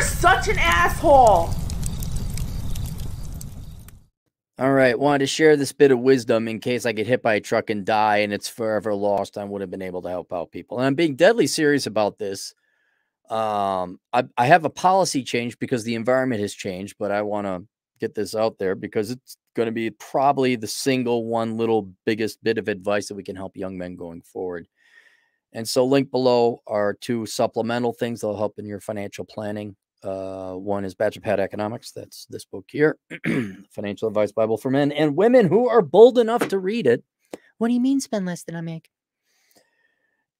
such an asshole. All right, wanted to share this bit of wisdom in case I get hit by a truck and die and it's forever lost. I would have been able to help out people. And I'm being deadly serious about this. Um, I, I have a policy change because the environment has changed, but I want to get this out there because it's going to be probably the single one little biggest bit of advice that we can help young men going forward. And so, link below are two supplemental things that'll help in your financial planning. Uh, one is Bachelor Pad Economics. That's this book here, Financial Advice Bible for Men and Women who are bold enough to read it. What do you mean spend less than I make?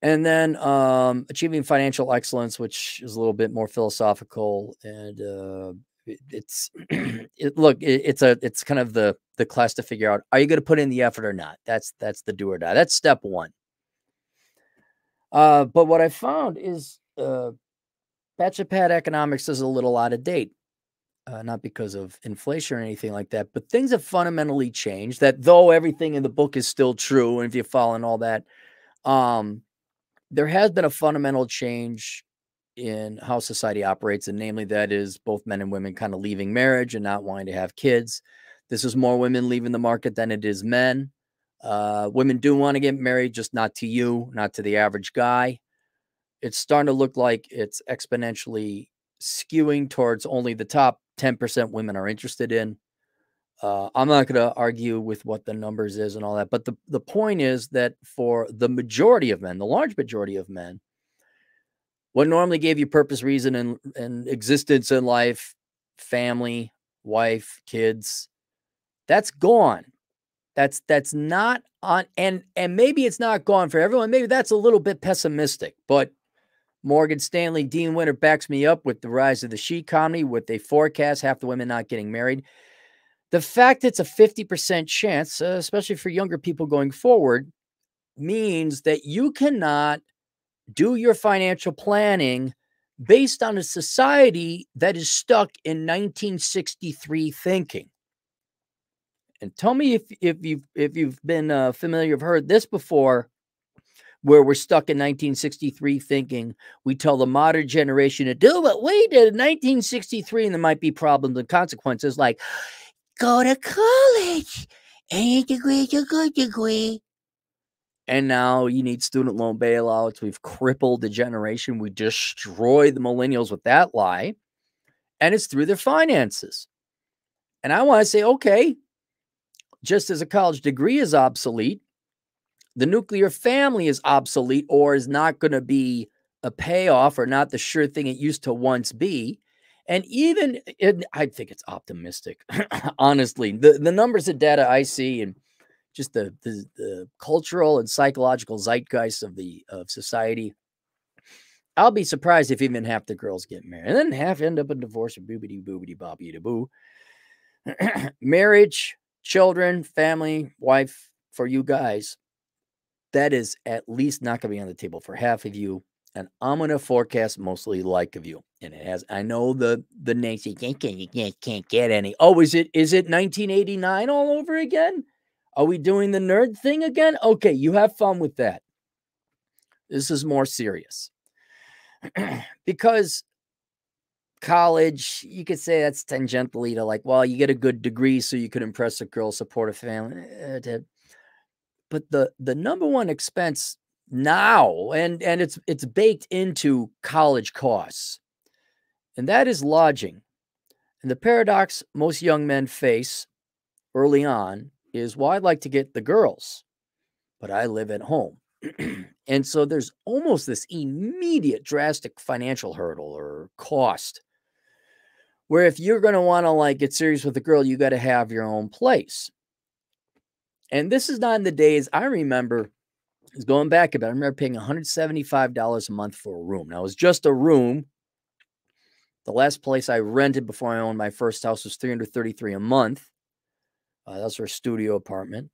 And then um, Achieving Financial Excellence, which is a little bit more philosophical and uh, it, it's it, look it, it's a it's kind of the the class to figure out are you going to put in the effort or not that's that's the do or die that's step one uh but what i found is uh pad economics is a little out of date uh, not because of inflation or anything like that but things have fundamentally changed that though everything in the book is still true and if you follow and all that um there has been a fundamental change in how society operates, and namely that is both men and women kind of leaving marriage and not wanting to have kids. This is more women leaving the market than it is men. Uh, women do want to get married, just not to you, not to the average guy. It's starting to look like it's exponentially skewing towards only the top 10% women are interested in. Uh, I'm not going to argue with what the numbers is and all that, but the, the point is that for the majority of men, the large majority of men, what normally gave you purpose, reason, and, and existence in life, family, wife, kids, that's gone. That's that's not on and and maybe it's not gone for everyone. Maybe that's a little bit pessimistic, but Morgan Stanley, Dean Witter backs me up with the rise of the she economy, with a forecast half the women not getting married. The fact it's a 50% chance, uh, especially for younger people going forward, means that you cannot do your financial planning based on a society that is stuck in 1963 thinking. And tell me if if you've if you've been uh, familiar, you've heard this before, where we're stuck in 1963 thinking. We tell the modern generation to do what we did in 1963, and there might be problems and consequences like go to college, any degree, a good degree. And now you need student loan bailouts. We've crippled the generation. We destroyed the millennials with that lie. And it's through their finances. And I want to say, okay, just as a college degree is obsolete, the nuclear family is obsolete or is not going to be a payoff or not the sure thing it used to once be. And even it, I think it's optimistic, honestly. The the numbers of data I see and just the, the, the cultural and psychological zeitgeist of the of society. I'll be surprised if even half the girls get married, and then half end up in divorce or boobity boobity bobbity boo. Marriage, children, family, wife for you guys, that is at least not going to be on the table for half of you. And I'm going to forecast mostly like of you. And it has, I know the the Nancy can't, can't, can't get any. Oh, is it is it 1989 all over again? Are we doing the nerd thing again? Okay, you have fun with that. This is more serious. because college, you could say that's tangentially to like, well, you get a good degree so you could impress a girl, support a family. Eh, but the the number one expense now, and and it's it's baked into college costs, and that is lodging. And the paradox most young men face early on is well, I'd like to get the girls, but I live at home. and so there's almost this immediate drastic financial hurdle or cost where if you're going to want to like get serious with a girl, you got to have your own place. And this is not in the days I remember is going back about. I remember paying $175 a month for a room. Now it was just a room. The last place I rented before I owned my first house was 333 a month. Uh, that's our studio apartment.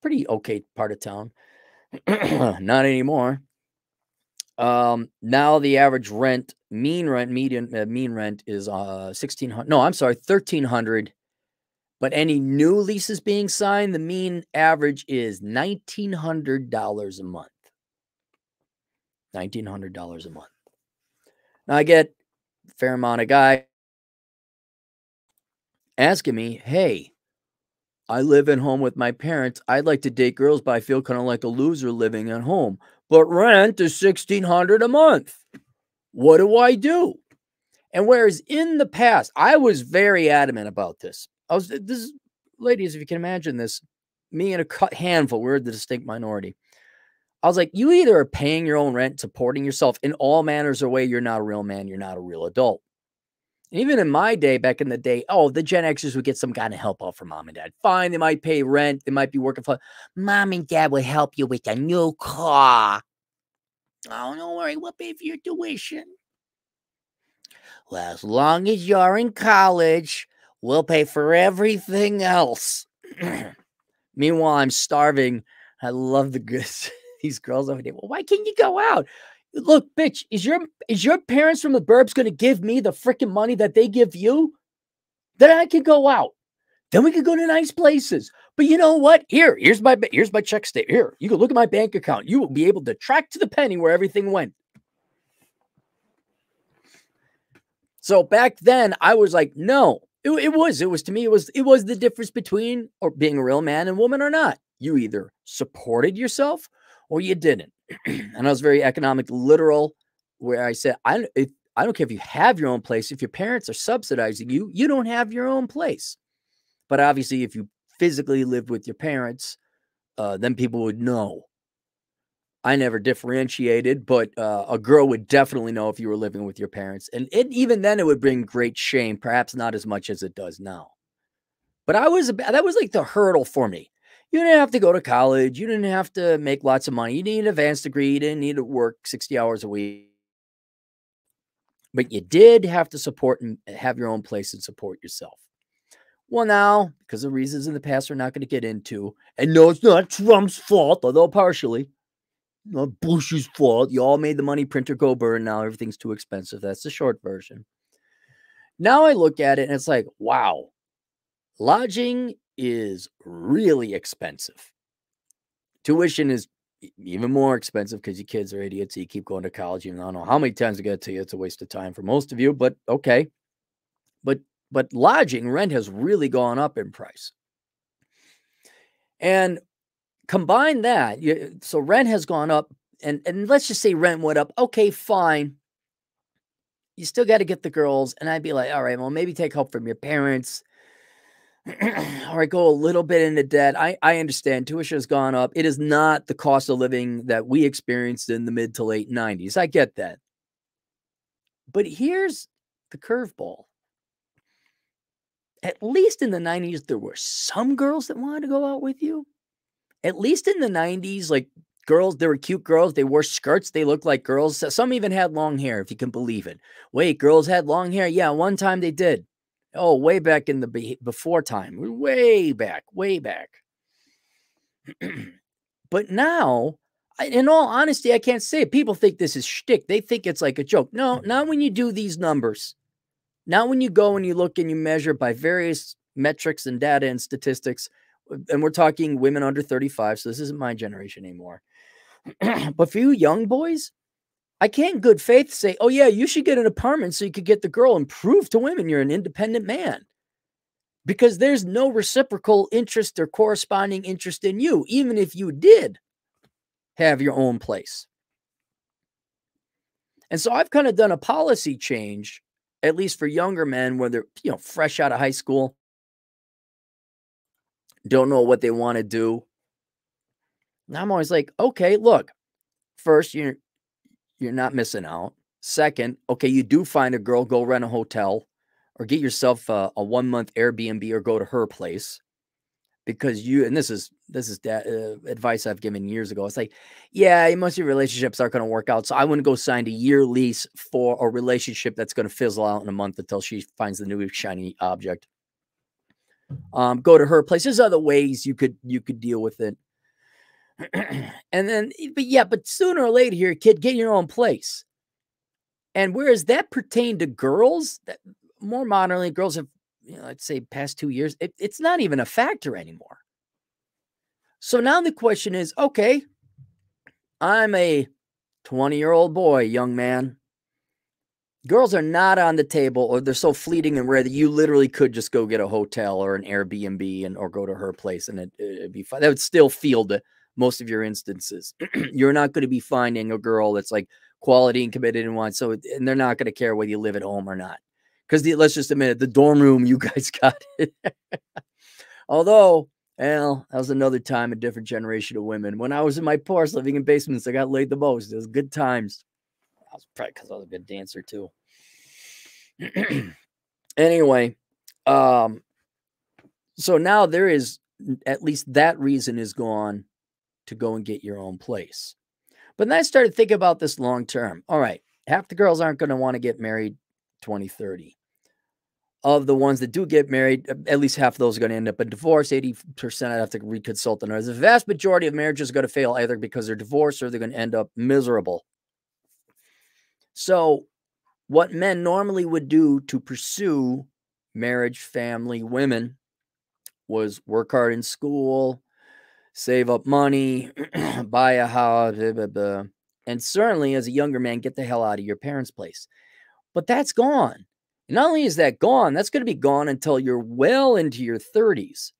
Pretty okay part of town. Not anymore. Um, now the average rent, mean rent, median uh, mean rent is uh sixteen hundred. No, I'm sorry, thirteen hundred. But any new leases being signed, the mean average is nineteen hundred dollars a month. Nineteen hundred dollars a month. Now I get fair amount of guys asking me, hey, I live at home with my parents. I'd like to date girls, but I feel kind of like a loser living at home. But rent is 1600 a month. What do I do? And whereas in the past, I was very adamant about this. I was this ladies, if you can imagine this, me and a handful, we're the distinct minority. I was like, you either are paying your own rent, supporting yourself in all manners of way, you're not a real man, you're not a real adult even in my day, back in the day, oh, the Gen Xers would get some kind of help out from mom and dad. Fine, they might pay rent, they might be working for mom and dad will help you with a new car. Oh, don't worry, we'll pay for your tuition. Well, as long as you're in college, we'll pay for everything else. Meanwhile, I'm starving. I love the good these girls over there. Well, why can't you go out? Look, bitch, is your is your parents from the burbs going to give me the freaking money that they give you? Then I can go out. Then we could go to nice places. But you know what? Here, here's my here's my check statement. Here, you can look at my bank account. You will be able to track to the penny where everything went. So back then, I was like, no, it, it was. It was to me, it was it was the difference between or being a real man and woman or not. You either supported yourself or you didn't. and I was very economic literal, where I said, I, I don't care if you have your own place. If your parents are subsidizing you, you don't have your own place. But obviously, if you physically lived with your parents, uh, then people would know. I never differentiated, but uh, a girl would definitely know if you were living with your parents. And it, even then, it would bring great shame, perhaps not as much as it does now. But I was, that was like the hurdle for me. You didn't have to go to college. You didn't have to make lots of money. You didn't need an advanced degree. You didn't need to work 60 hours a week. But you did have to support and eh, have your own place and support yourself. Well, now, because of reasons in the past we're not going to get into, and no, it's not Trump's fault, although partially, not Bush's fault. You all made the money printer go burn. Now everything's too expensive. That's the short version. Now I look at it and it's like, wow, lodging is really expensive. Tuition is even more expensive because you kids are idiots. You keep going to college. Even I don't know how many times I get to tell you. It's a waste of time for most of you, but okay. But but lodging rent has really gone up in price. And combine that, you, so rent has gone up, and and let's just say rent went up. Okay, fine. You still got to get the girls, and I'd be like, all right, well, maybe take help from your parents all right, go a little bit into debt. I, I understand tuition has gone up. It is not the cost of living that we experienced in the mid to late 90s. I get that. But here's the curveball. At least in the 90s, there were some girls that wanted to go out with you. At least in the 90s, like girls, there were cute girls. They wore skirts. They looked like girls. Some even had long hair, if you can believe it. Wait, girls had long hair? Yeah, one time they did. Oh, way back in the be- before time, way back, way back. but now, I, in all honesty, I can't say it. People think this is shtick. They think it's like a joke. No, mm-hmm. not when you do these numbers. Not when you go and you look and you measure by various metrics and data and statistics. And we're talking women under 35. So this isn't my generation anymore. but for you young boys, I can't good faith say, oh, yeah, you should get an apartment so you could get the girl and prove to women you're an independent man. Because there's no reciprocal interest or corresponding interest in you, even if you did have your own place. And so I've kind of done a policy change, at least for younger men, where they're, you know, fresh out of high school, don't know what they want to do. And I'm always like, okay, look, first, you're you're not missing out. Second, okay, you do find a girl, go rent a hotel or get yourself a, a one month Airbnb or go to her place because you and this is this is that uh, advice I've given years ago. It's like, yeah, most of your relationships aren't going to work out, so I wouldn't go sign a year lease for a relationship that's going to fizzle out in a month until she finds the new shiny object. Um, go to her place. There's other ways you could you could deal with it. And then, eh, but yeah, but sooner or later, here, kid, get your own place. And whereas that pertained to girls, that more modernly, girls have, you know, let's say, past two years, it, it's not even a factor anymore. So now the question is, okay, I'm a 20 year old boy, young man. girls are not on the table or they're so fleeting and rare that you literally could just go get a hotel or an Airbnb and or go to her place and it, would be fine. That would still field most of your instances. You're not going to be finding a girl that's like quality and committed and wants so and they're not going to care whether you live at home or not. Because let's just admit it, the dorm room you guys got it. Although, well, that was another time, a different generation of women. When I was in my Porsche living in basements, I got laid the most. It was good times. I was probably because I was a good dancer too. anyway, um, so now there is at least that reason is gone to go and get your own place. But then I started thinking about this long term. All right, half the girls aren't going to want to get married 2030. Of the ones that do get married, at least half of those are going to end up in divorce. 80% I'd have to reconsult on The vast majority of marriages are going to fail either because they're divorced or they're going to end up miserable. So, what men normally would do to pursue marriage, family, women was work hard in school, save up money, buy a house, blah, blah, blah. and certainly as a younger man, get the hell out of your parents' place. But that's gone. And not only is that gone, that's going to be gone until you're well into your 30s.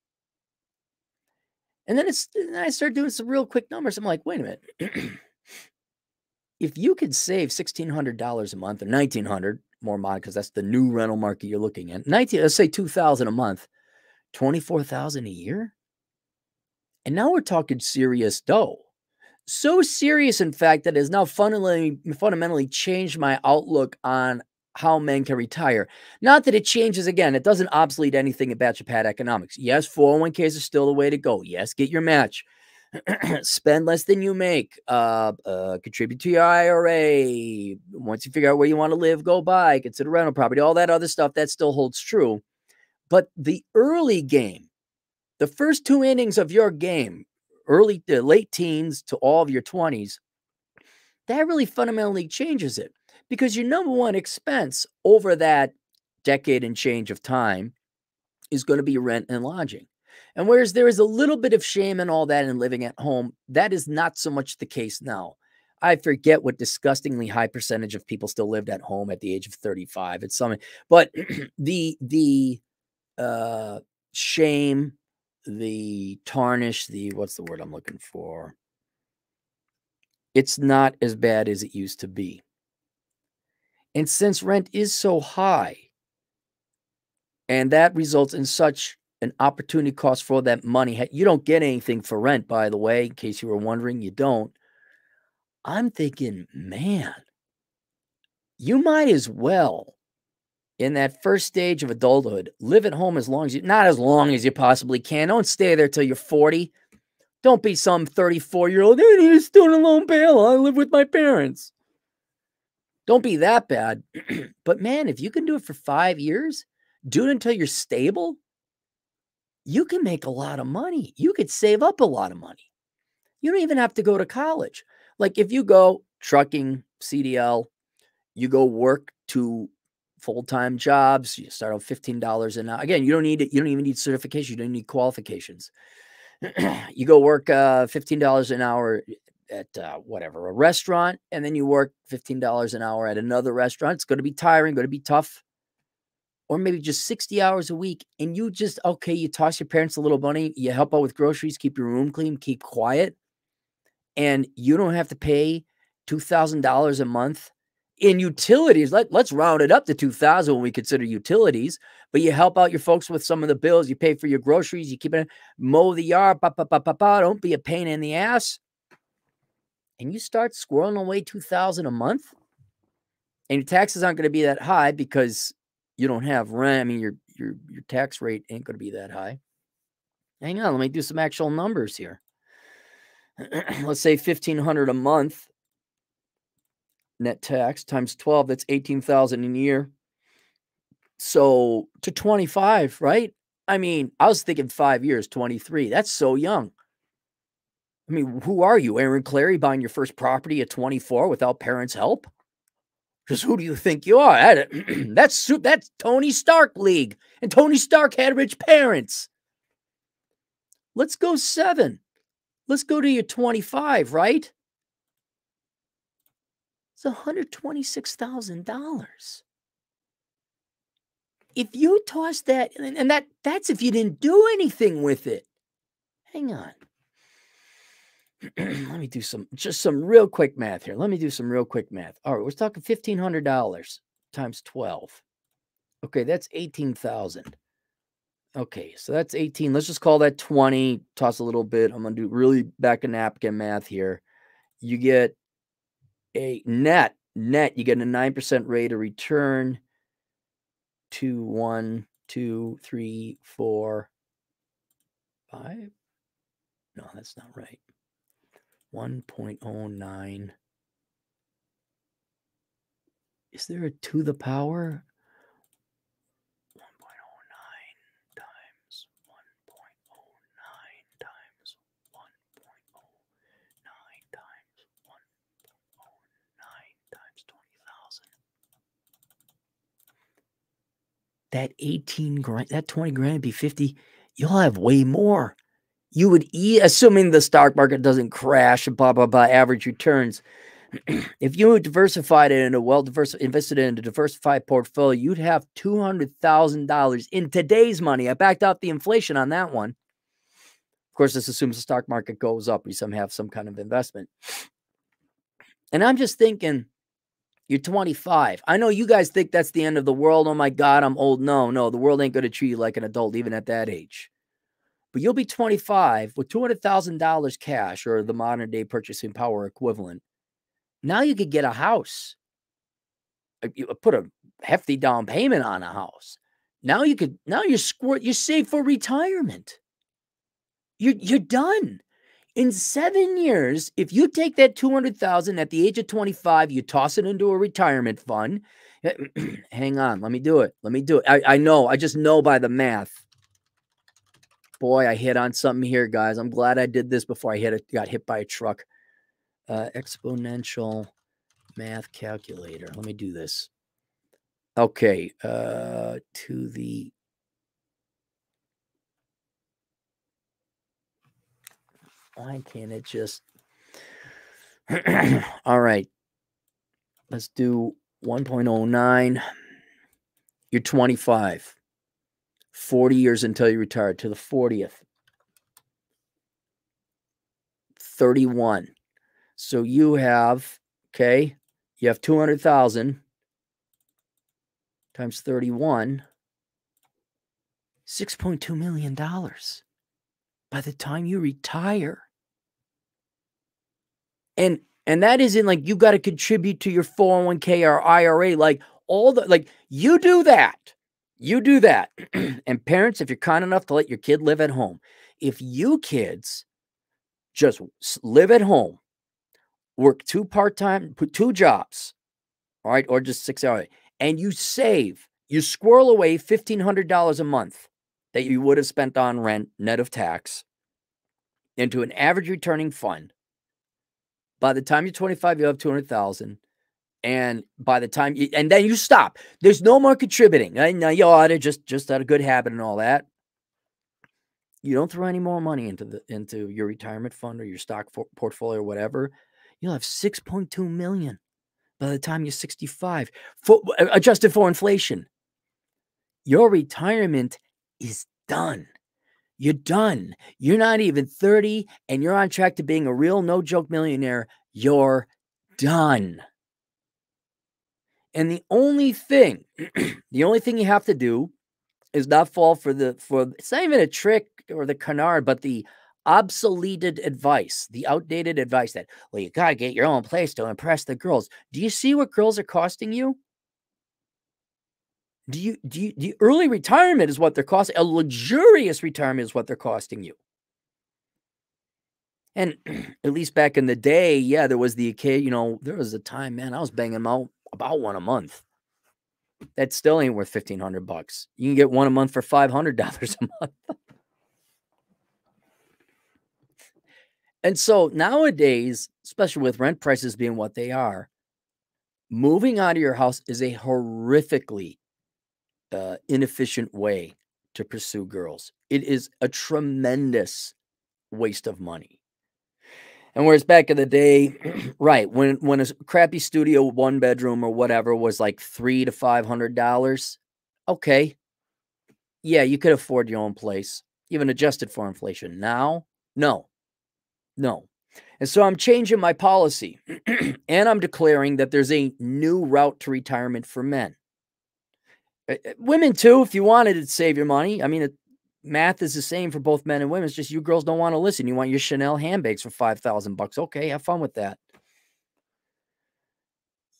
And then it's and I start doing some real quick numbers. I'm like, wait a minute. if you could save $1,600 a month or 1900 more mod, because that's the new rental market you're looking at. 19, let's say 2000 a month, 24,000 a year. And now we're talking serious dough. So serious, in fact, that it has now fundamentally, fundamentally changed my outlook on how men can retire. Not that it changes again, it doesn't obsolete anything about your pad economics. Yes, 401ks are still the way to go. Yes, get your match. spend less than you make, uh, uh, contribute to your IRA. Once you figure out where you want to live, go buy, consider rental property, all that other stuff that still holds true. But the early game, the first two innings of your game, early to late teens to all of your 20s, that really fundamentally changes it because your number one expense over that decade and change of time is going to be rent and lodging. And whereas there is a little bit of shame and all that in living at home, that is not so much the case now. I forget what disgustingly high percentage of people still lived at home at the age of 35. It's something, but the the uh shame, the tarnish, the what's the word I'm looking for? It's not as bad as it used to be. And since rent is so high, and that results in such an opportunity cost for that money. You don't get anything for rent, by the way, in case you were wondering, you don't. I'm thinking, man, you might as well, in that first stage of adulthood, live at home as long as you, not as long as you possibly can. Don't stay there till you're 40. Don't be some 34 year old, I need a student loan bail. I live with my parents. Don't be that bad. but man, if you can do it for five years, do it until you're stable you can make a lot of money. You could save up a lot of money. You don't even have to go to college. Like if you go trucking, CDL, you go work to full-time jobs, you start on $15 an hour. Again, you don't need it, you don't even need certification, you don't need qualifications. you go work uh, $15 an hour at uh, whatever, a restaurant, and then you work $15 an hour at another restaurant. It's going to be tiring, going to be tough or maybe just 60 hours a week and you just okay you toss your parents a little money you help out with groceries keep your room clean keep quiet and you don't have to pay $2000 a month in utilities let, let's round it up to 2000 when we consider utilities but you help out your folks with some of the bills you pay for your groceries you keep it mow the yard ba, ba, ba, ba, ba, don't be a pain in the ass and you start squirreling away 2000 a month and your taxes aren't going to be that high because you don't have rent. I mean, your your your tax rate ain't going to be that high. Hang on, let me do some actual numbers here. Let's say fifteen hundred a month net tax times twelve. That's eighteen thousand a year. So to twenty five, right? I mean, I was thinking five years, twenty three. That's so young. I mean, who are you, Aaron Clarey buying your first property at 24 without parents' help? Because who do you think you are? that's that's Tony Stark League, and Tony Stark had rich parents. Let's go seven. Let's go to your 25, right? It's $126,000. If you toss that, and that that's if you didn't do anything with it. Hang on. Let me do some just some real quick math here. Let me do some real quick math. All right, we're talking $1,500 times 12. Okay, that's 18,000. Okay, so that's 18. Let's just call that 20. Toss a little bit. I'm going to do really back a napkin math here. You get a net, net, you get a 9% rate of return. Two, one, two, three, four, five. No, that's not right. 1.09. Is there a to the power? 1.09 times 1.09 times 1.09 times 1.09 times 20,000. That 18 grand, that 20 grand would be 50. You'll have way more. You would eat, assuming the stock market doesn't crash and blah, blah, blah, average returns if you diversified it in a well diversified invested in a diversified portfolio, you'd have two hundred thousand dollars in today's money. I backed out the inflation on that one. Of course, this assumes the stock market goes up. You some have some kind of investment. And I'm just thinking, you're 25. I know you guys think that's the end of the world. Oh my God, I'm old. No, no, the world ain't going to treat you like an adult, even at that age. But you'll be 25 with $200,000 cash or the modern day purchasing power equivalent now you could get a house. Uh, you uh, put a hefty down payment on a house. Now you could now you're squirt you're save for retirement. You're you're done. In seven years, if you take that 200,000 at the age of 25, you toss it into a retirement fund. Hang on, let me do it. Let me do it. I, I know, I just know by the math. Boy, I hit on something here, guys. I'm glad I did this before I hit it, got hit by a truck uh, exponential math calculator. Let me do this. Okay, uh, to the why can't it just all right. Let's do 1.09 you're 25 40 years until you retire to the 40th 31 so you have, okay, you have 200,000 times 31, $6.2 million by the time you retire. And and that isn't like you got to contribute to your 401k or IRA like all the like you do that. You do that. and parents if you're kind enough to let your kid live at home, if you kids just live at home work two part time, put two jobs, all right, or just six hours, and you save, you squirrel away $1,500 a month that you would have spent on rent, net of tax, into an average returning fund. By the time you're 25, you have 200,000. And by the time you, and then you stop, there's no more contributing. Now you ought to just, just out of good habit and all that. You don't throw any more money into the, into your retirement fund or your stock portfolio or whatever you'll have 6.2 million by the time you're 65 for, adjusted for inflation your retirement is done you're done you're not even 30 and you're on track to being a real no joke millionaire you're done and the only thing the only thing you have to do is not fall for the for it's not even a trick or the canard but the obsoleted advice, the outdated advice that, well, you got to get your own place to impress the girls. Do you see what girls are costing you? Do you, do you, you, early retirement is what they're costing, a luxurious retirement is what they're costing you. And at least back in the day, yeah, there was the you know, there was a time, man, I was banging them out about one a month. That still ain't worth 1500 bucks. You can get one a month for $500 a month. And so nowadays, especially with rent prices being what they are, moving out of your house is a horrifically uh, inefficient way to pursue girls. It is a tremendous waste of money. And whereas back in the day, right, when when a crappy studio one bedroom or whatever was like three to five hundred dollars, okay. Yeah, you could afford your own place, even adjusted for inflation. Now, no. No. And so I'm changing my policy and I'm declaring that there's a new route to retirement for men. Uh, uh, women, too, if you wanted to save your money. I mean, it, math is the same for both men and women. It's just you girls don't want to listen. You want your Chanel handbags for 5,000 bucks. Okay, have fun with that.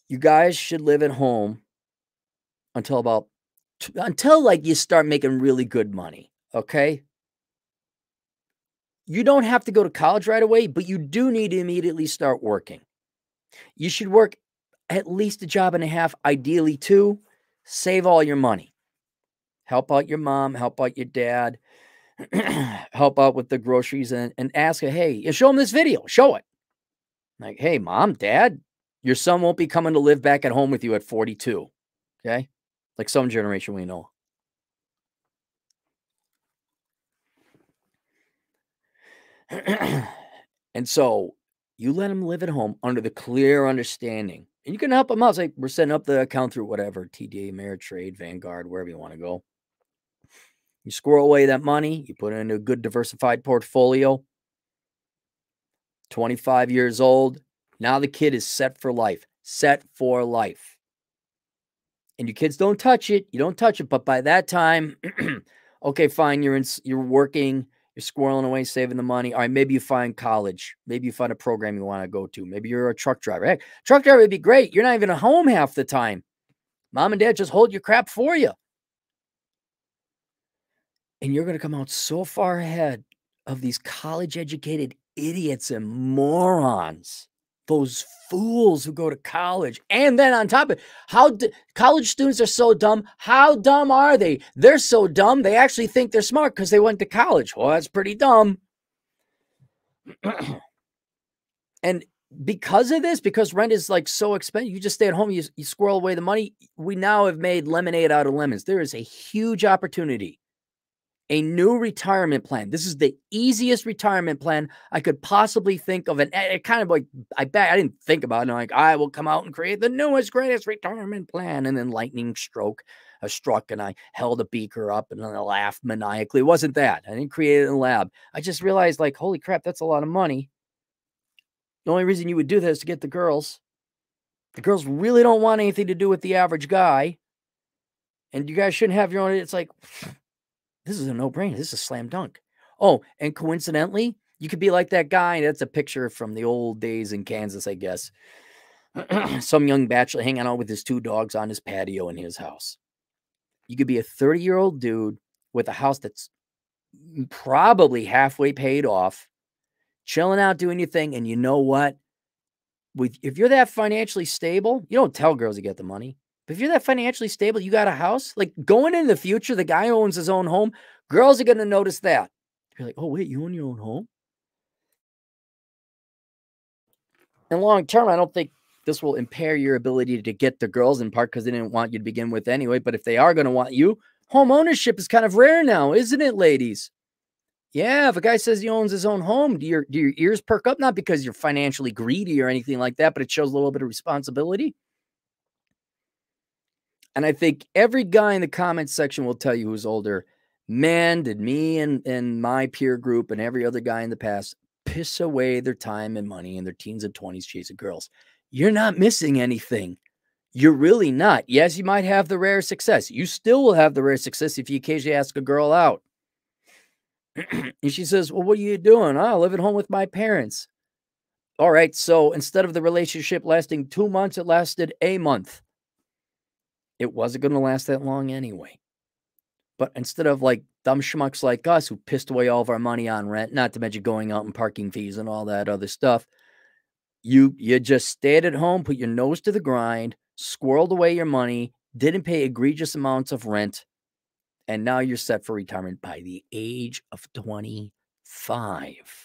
You guys should live at home until about until like you start making really good money, okay? You don't have to go to college right away, but you do need to immediately start working. You should work at least a job and a half, ideally two. Save all your money. Help out your mom, help out your dad, help out with the groceries, and, and ask her, hey, show them this video, show it. Like, hey, mom, dad, your son won't be coming to live back at home with you at 42. Okay. Like some generation we know. and so you let them live at home under the clear understanding. And you can help them out. It's like we're setting up the account through whatever TD, Ameritrade, Vanguard, wherever you want to go. You squirrel away that money, you put it into a good diversified portfolio. 25 years old. Now the kid is set for life. Set for life. And your kids don't touch it. You don't touch it. But by that time, okay, fine, you're in you're working, you're squirreling away, saving the money. All right, maybe you find college. Maybe you find a program you want to go to. Maybe you're a truck driver. Heck, truck driver would be great. You're not even at home half the time. Mom and dad just hold your crap for you and you're going to come out so far ahead of these college educated idiots and morons those fools who go to college. And then on top of it how college students are so dumb. How dumb are they? They're so dumb they actually think they're smart because they went to college. Well that's pretty dumb. And because of this because rent is like so expensive you just stay at home you, you squirrel away the money we now have made lemonade out of lemons. There is a huge opportunity a new retirement plan. This is the easiest retirement plan I could possibly think of. And it kind of like, I bet I didn't think about it. I'm like, I will come out and create the newest, greatest retirement plan. And then lightning stroke, a struck, and I held a beaker up and then I laughed maniacally. It wasn't that. I didn't create it in the lab. I just realized, like, holy crap, that's a lot of money. The only reason you would do that is to get the girls. The girls really don't want anything to do with the average guy. And you guys shouldn't have your own. It's like, this is a no brainer. This is a slam dunk. Oh, and coincidentally, you could be like that guy. That's a picture from the old days in Kansas, I guess. Some young bachelor hanging out with his two dogs on his patio in his house. You could be a 30 year old dude with a house that's probably halfway paid off, chilling out, doing your thing. And you know what? With if you're that financially stable, you don't tell girls you get the money. But if you're that financially stable, you got a house, like going in the future, the guy owns his own home. Girls are going to notice that. You're like, oh, wait, you own your own home? And long term, I don't think this will impair your ability to get the girls in part because they didn't want you to begin with anyway. But if they are going to want you, home ownership is kind of rare now, isn't it, ladies? Yeah, if a guy says he owns his own home, do your do your ears perk up? Not because you're financially greedy or anything like that, but it shows a little bit of responsibility. And I think every guy in the comments section will tell you who's older. Man, did me and, and my peer group and every other guy in the past piss away their time and money in their teens and 20s chasing girls. You're not missing anything. You're really not. Yes, you might have the rare success. You still will have the rare success if you occasionally ask a girl out. and she says, Well, what are you doing? I live at home with my parents. All right. So instead of the relationship lasting two months, it lasted a month it wasn't going to last that long anyway. But instead of like dumb schmucks like us who pissed away all of our money on rent, not to mention going out and parking fees and all that other stuff, you you just stayed at home, put your nose to the grind, squirreled away your money, didn't pay egregious amounts of rent, and now you're set for retirement by the age of 25.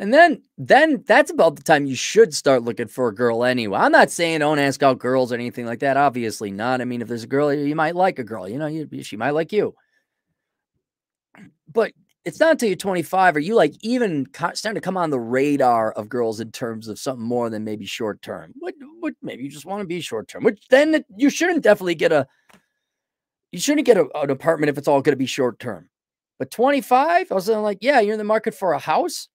And then then that's about the time you should start looking for a girl anyway. I'm not saying don't ask out girls or anything like that. Obviously not. I mean, if there's a girl, you might like a girl. You know, you, she might like you. But it's not until you're 25 are you like even starting to come on the radar of girls in terms of something more than maybe short term. What, what maybe you just want to be short term, which then you shouldn't definitely get a you shouldn't get a, an apartment if it's all going to be short term. But 25, I was like, yeah, you're in the market for a house.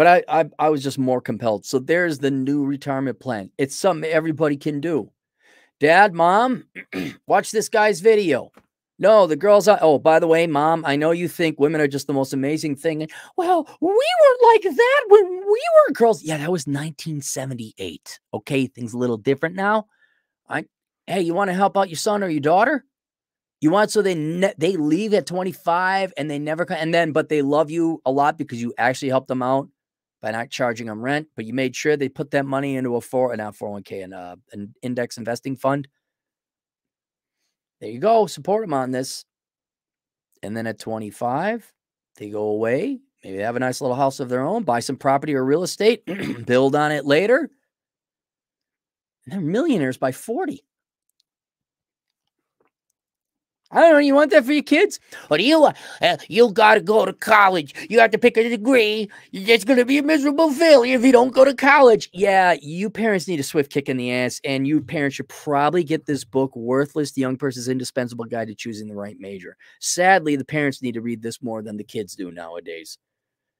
But I, I, I was just more compelled. So there's the new retirement plan. It's something everybody can do. Dad, mom, watch this guy's video. No, the girls are. Oh, by the way, mom, I know you think women are just the most amazing thing. Well, we were like that when we were girls. Yeah, that was 1978. Okay, things a little different now. I, hey, you want to help out your son or your daughter? You want so they they leave at 25 and they never come, and then but they love you a lot because you actually helped them out by not charging them rent, but you made sure they put that money into a four, and not 401k, and uh, an index investing fund there you go. Support them on this. And then at 25, they go away. Maybe they have a nice little house of their own, buy some property or real estate, build on it later. And they're millionaires by 40. I don't know. You want that for your kids? But you, uh, you got to go to college. You have to pick a degree. It's going to be a miserable failure if you don't go to college. Yeah, you parents need a swift kick in the ass, and you parents should probably get this book, "Worthless: The Young Person's Indispensable Guide to Choosing the Right Major." Sadly, the parents need to read this more than the kids do nowadays.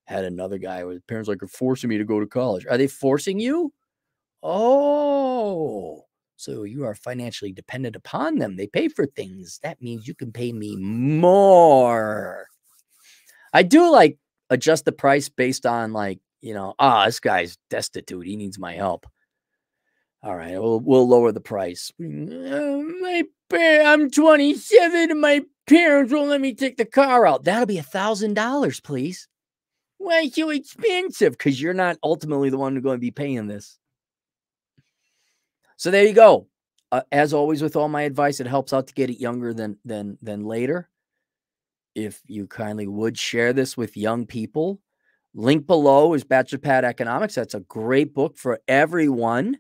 Had another guy where the parents like are forcing me to go to college. Are they forcing you? Oh. So you are financially dependent upon them. They pay for things. That means you can pay me more. I do like adjust the price based on like, you know, ah, this guy's destitute. He needs my help. All right, we'll, we'll lower the price. Uh, my I'm 27 and my parents won't let me take the car out. That'll be a thousand dollars, please. Why so expensive? Because you're not ultimately the one who's going to be paying this. So there you go. Uh, as always with all my advice, it helps out to get it younger than than than later. If you kindly would share this with young people, link below is Bachelor Pad Economics. That's a great book for everyone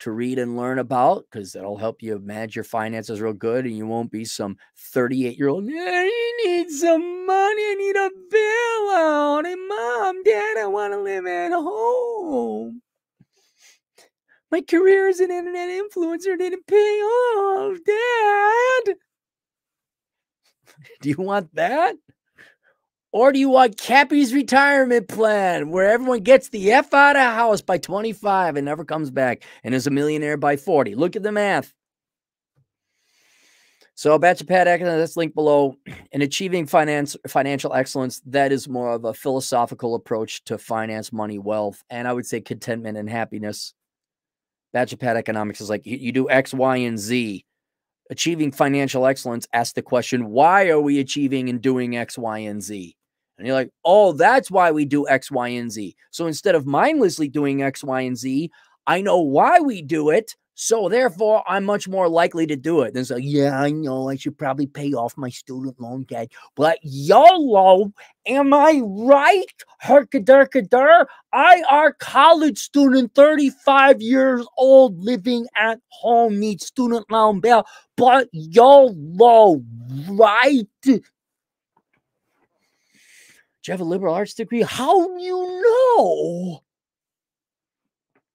to read and learn about because that'll help you manage your finances real good and you won't be some 38 year old i need some money i need a bailout and mom dad i want to live at home my career as an internet influencer didn't pay off, Dad. Do you want that? Or do you want Cappy's retirement plan where everyone gets the F out of house by 25 and never comes back and is a millionaire by 40? Look at the math. So Bachelor Pad Economics, that's linked below. In achieving finance financial excellence, that is more of a philosophical approach to finance, money, wealth, and I would say contentment and happiness. Pad Economics is like you, you do X, Y, and Z. Achieving financial excellence asks the question, why are we achieving and doing X, Y, and Z? And you're like, oh, that's why we do X, Y, and Z. So instead of mindlessly doing X, Y, and Z, I know why we do it. So therefore, I'm much more likely to do it. And so, yeah, I know I should probably pay off my student loan debt, but YOLO, am I right? Herkaderkader, I are college student, 35 years old, living at home, need student loan bail, but YOLO, right? Do you have a liberal arts degree? How you know?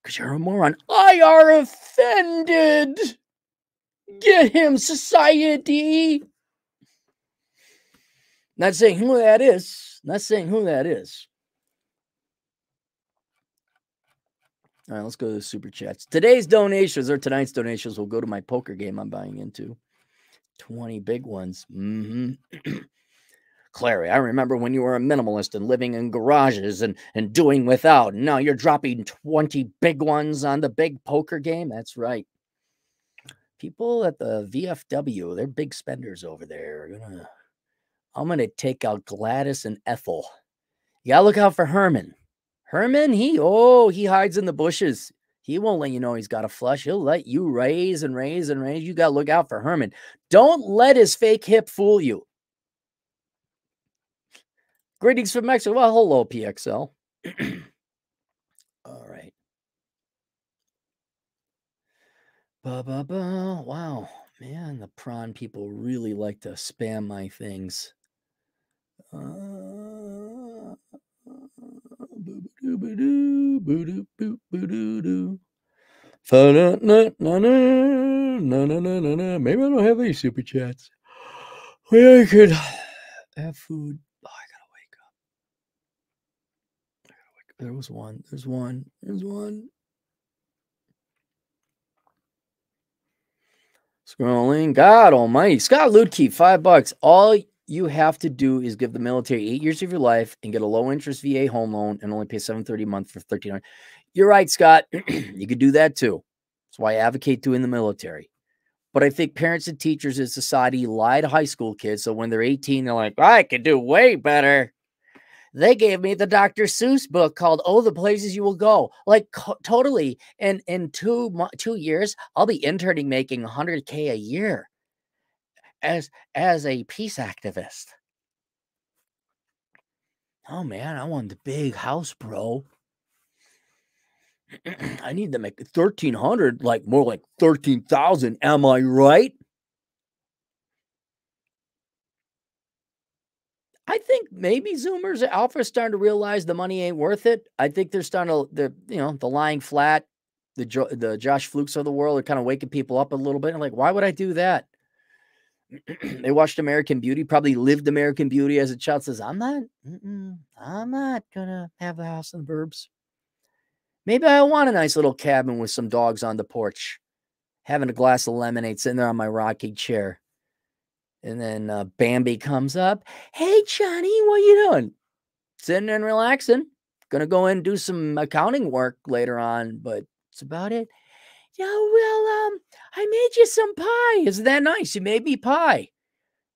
Because you're a moron. I are offended. Get him, society. Not saying who that is. Not saying who that is. All right, let's go to the super chats. Today's donations or tonight's donations will go to my poker game I'm buying into. 20 big ones. Mm-hmm. Clarey, I remember when you were a minimalist and living in garages and, and doing without. Now you're dropping 20 big ones on the big poker game. That's right. People at the VFW, they're big spenders over there. I'm going to take out Gladys and Ethel. You got to look out for Herman. Herman, he, oh, he hides in the bushes. He won't let you know he's got a flush. He'll let you raise and raise and raise. You got to look out for Herman. Don't let his fake hip fool you. Greetings from Mexico. Well, hello, PXL. All right. Ba, ba, ba. Wow. man, the prawn people really like to spam my things. Uh, Maybe I don't have any super chats. Maybe I could have food. Oh, I gotta wake up. I gotta wake up. There was one. There's one. There's one. Scrolling. God almighty. Scott Ludke, five bucks. All you have to do is give the military eight years of your life and get a low interest VA home loan and only pay 730 a month for 1300. You're right, Scott. you could do that too. That's why I advocate doing the military. But I think parents and teachers in society lie to high school kids. So when they're 18, they're like, I could do way better. They gave me the Dr. Seuss book called "Oh, the Places You Will Go." Like co- totally. And in two two years, I'll be interning, making 100k a year as as a peace activist. Oh man, I want the big house, bro. I need to make 1300 like more like 13,000. Am I right? I think maybe Zoomers Alpha are starting to realize the money ain't worth it. I think they're starting to they're you know the lying flat, the the Josh Flukes of the world are kind of waking people up a little bit. And like, why would I do that? they watched American Beauty, probably lived American Beauty as a child. Says, I'm not, I'm not gonna have the house in the burbs. Maybe I want a nice little cabin with some dogs on the porch, having a glass of lemonade sitting there on my rocking chair. And then uh, Bambi comes up. Hey, Johnny, what you doing? Sitting and relaxing. Gonna go in and do some accounting work later on, but it's about it. Yeah, well, um, I made you some pie. Isn't that nice? You made me pie.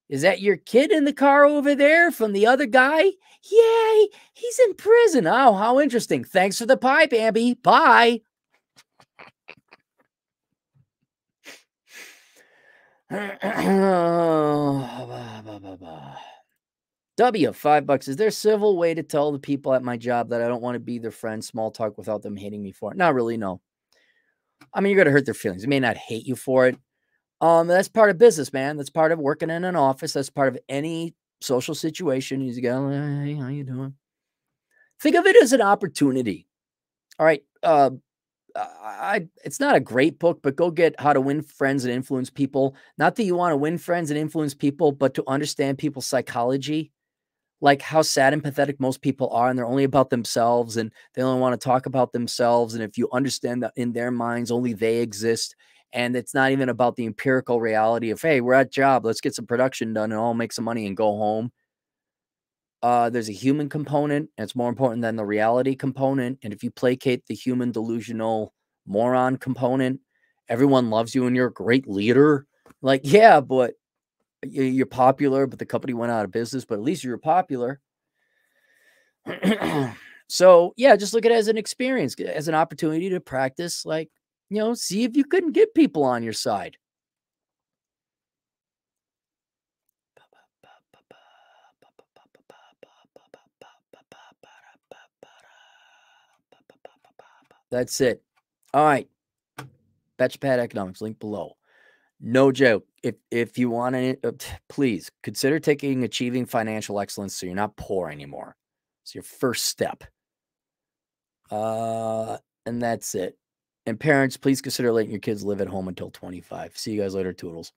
Is that your kid in the car over there from the other guy? He, he's in prison. Oh, how interesting. Thanks for the pie, Bambi. Bye. W, five bucks. Is there a civil way to tell the people at my job that I don't want to be their friend, small talk without them hating me for it? Not really, no. I mean, you're going to hurt their feelings. They may not hate you for it. Um, that's part of business, man. That's part of working in an office. That's part of any social situation. You go, hey, how you doing? Think of it as an opportunity. All right. Uh, I it's not a great book, but go get How to Win Friends and Influence People. Not that you want to win friends and influence people, but to understand people's psychology like how sad and pathetic most people are and they're only about themselves and they only want to talk about themselves and if you understand that in their minds only they exist and it's not even about the empirical reality of hey we're at job let's get some production done and all make some money and go home uh, there's a human component and it's more important than the reality component and if you placate the human delusional moron component everyone loves you and you're a great leader like yeah but you're popular, but the company went out of business, but at least you're popular. so, yeah, just look at it as an experience, as an opportunity to practice, like, you know, see if you couldn't get people on your side. That's it. All right. Bachelor Pad Economics, link below. No joke. If if you want to, uh, please consider taking achieving financial excellence so you're not poor anymore. It's your first step. Uh, and that's it. And parents, please consider letting your kids live at home until 25. See you guys later, Toodles.